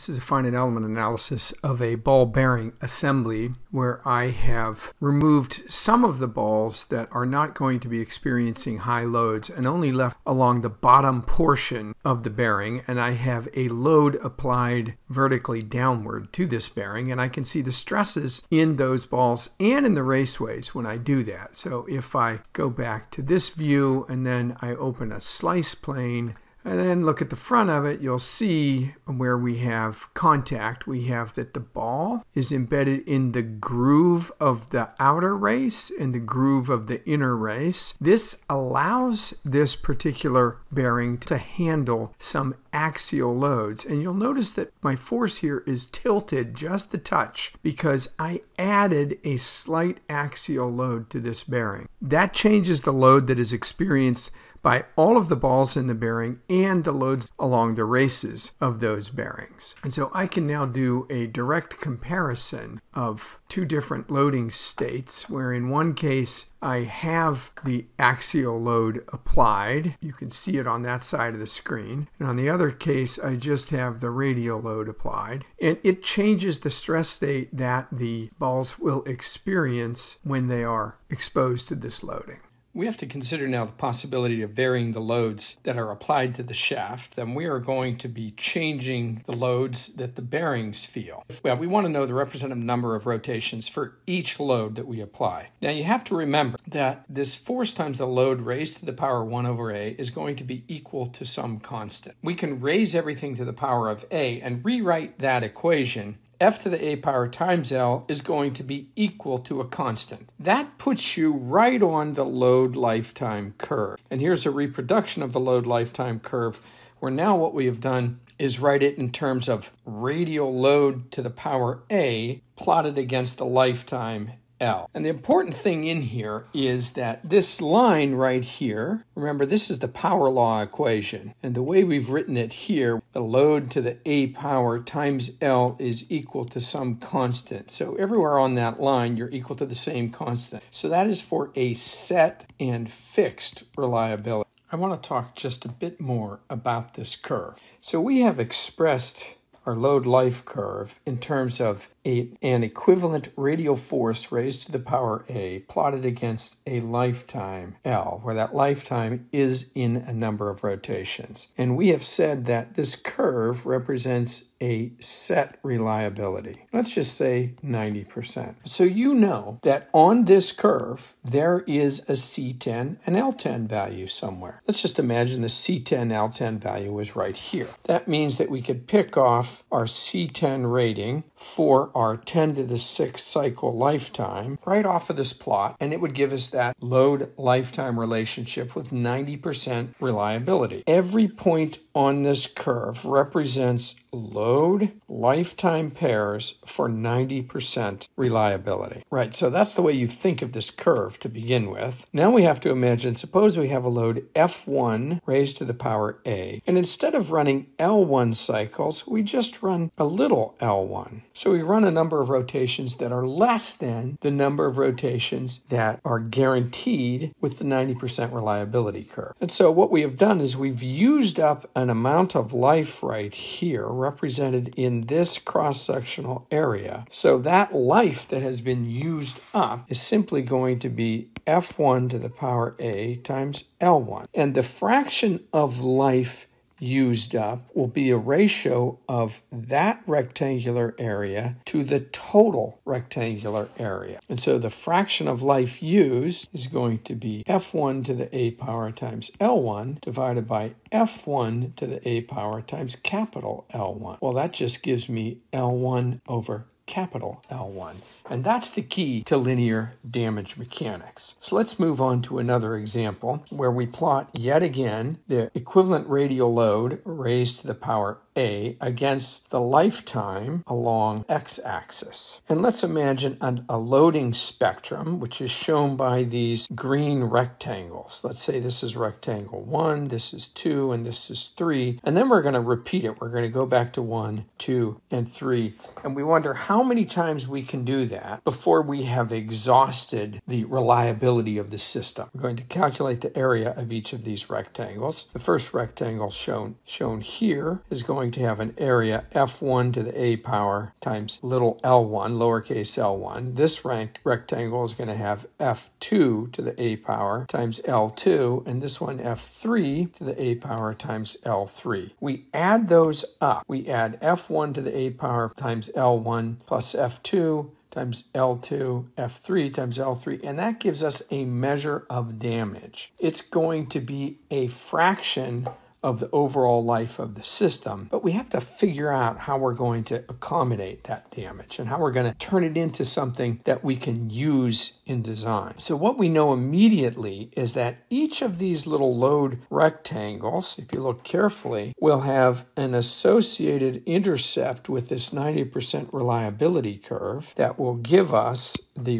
This is a finite element analysis of a ball bearing assembly where I have removed some of the balls that are not going to be experiencing high loads and only left along the bottom portion of the bearing and I have a load applied vertically downward to this bearing and I can see the stresses in those balls and in the raceways when I do that. So if I go back to this view and then I open a slice plane and then look at the front of it, you'll see where we have contact. We have that the ball is embedded in the groove of the outer race and the groove of the inner race. This allows this particular bearing to handle some axial loads. And you'll notice that my force here is tilted just a touch because I added a slight axial load to this bearing. That changes the load that is experienced by all of the balls in the bearing and the loads along the races of those bearings. And so I can now do a direct comparison of two different loading states where in one case I have the axial load applied. You can see it on that side of the screen. And on the other case, I just have the radial load applied. And it changes the stress state that the balls will experience when they are exposed to this loading. We have to consider now the possibility of varying the loads that are applied to the shaft, and we are going to be changing the loads that the bearings feel. Well, we want to know the representative number of rotations for each load that we apply. Now, you have to remember that this force times the load raised to the power 1 over a is going to be equal to some constant. We can raise everything to the power of a and rewrite that equation f to the a power times L is going to be equal to a constant. That puts you right on the load lifetime curve. And here's a reproduction of the load lifetime curve, where now what we have done is write it in terms of radial load to the power A plotted against the lifetime L. And the important thing in here is that this line right here, remember this is the power law equation. And the way we've written it here, the load to the A power times L is equal to some constant. So everywhere on that line, you're equal to the same constant. So that is for a set and fixed reliability. I want to talk just a bit more about this curve. So we have expressed our load life curve in terms of a, an equivalent radial force raised to the power a plotted against a lifetime L, where that lifetime is in a number of rotations. And we have said that this curve represents a set reliability. Let's just say 90%. So you know that on this curve, there is a C10 and L10 value somewhere. Let's just imagine the C10 L10 value is right here. That means that we could pick off our C10 rating for our 10 to the 6 cycle lifetime right off of this plot, and it would give us that load lifetime relationship with 90% reliability. Every point on this curve represents load lifetime pairs for 90% reliability. Right, so that's the way you think of this curve to begin with. Now we have to imagine, suppose we have a load F1 raised to the power A, and instead of running L1 cycles, we just run a little L1. So we run a number of rotations that are less than the number of rotations that are guaranteed with the 90% reliability curve. And so what we have done is we've used up an amount of life right here represented in this cross-sectional area. So that life that has been used up is simply going to be F1 to the power A times L1. And the fraction of life used up will be a ratio of that rectangular area to the total rectangular area. And so the fraction of life used is going to be f1 to the a power times L1 divided by f1 to the a power times capital L1. Well, that just gives me L1 over capital L1. And that's the key to linear damage mechanics. So let's move on to another example where we plot yet again the equivalent radial load raised to the power A against the lifetime along x-axis. And let's imagine a, a loading spectrum which is shown by these green rectangles. Let's say this is rectangle 1, this is 2, and this is 3. And then we're going to repeat it. We're going to go back to 1, 2, and 3. And we wonder how many times we can do that that before we have exhausted the reliability of the system. We're going to calculate the area of each of these rectangles. The first rectangle shown, shown here is going to have an area f1 to the a power times little l1, lowercase l1. This rank rectangle is going to have f2 to the a power times l2, and this one f3 to the a power times l3. We add those up. We add f1 to the a power times l1 plus f2 times L2, F3 times L3, and that gives us a measure of damage. It's going to be a fraction of the overall life of the system. But we have to figure out how we're going to accommodate that damage and how we're going to turn it into something that we can use in design. So, what we know immediately is that each of these little load rectangles, if you look carefully, will have an associated intercept with this 90% reliability curve that will give us the,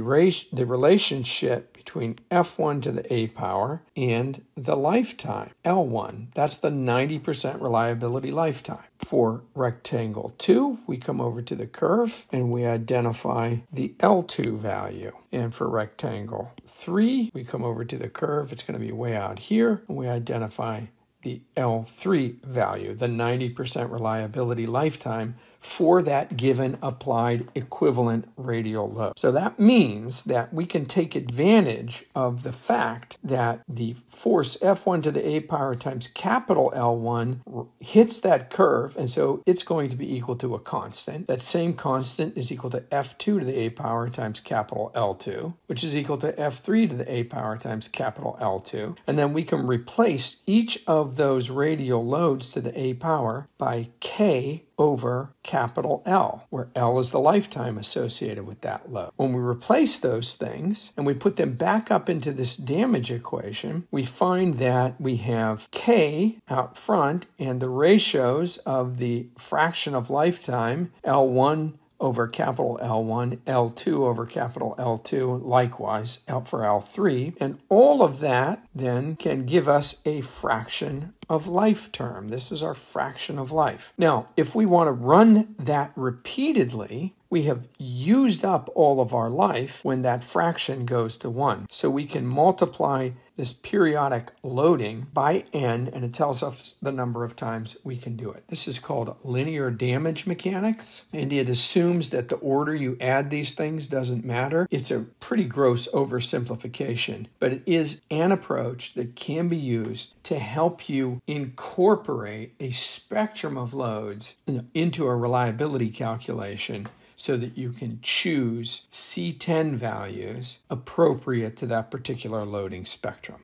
the relationship between f1 to the a power and the lifetime, L1. That's the 90% reliability lifetime. For rectangle 2, we come over to the curve and we identify the L2 value. And for rectangle 3, we come over to the curve. It's going to be way out here. And we identify the L3 value, the 90% reliability lifetime for that given applied equivalent radial load. So that means that we can take advantage of the fact that the force F1 to the A power times capital L1 hits that curve, and so it's going to be equal to a constant. That same constant is equal to F2 to the A power times capital L2, which is equal to F3 to the A power times capital L2. And then we can replace each of those radial loads to the A power by K over capital L, where L is the lifetime associated with that load. When we replace those things and we put them back up into this damage equation, we find that we have K out front and the ratios of the fraction of lifetime, L1 over capital L1, L2 over capital L2, likewise L for L3. And all of that then can give us a fraction of life term. This is our fraction of life. Now, if we want to run that repeatedly, we have used up all of our life when that fraction goes to 1. So we can multiply this periodic loading by n, and it tells us the number of times we can do it. This is called linear damage mechanics, and it assumes that the order you add these things doesn't matter. It's a pretty gross oversimplification, but it is an approach that can be used to help you incorporate a spectrum of loads into a reliability calculation so that you can choose C10 values appropriate to that particular loading spectrum.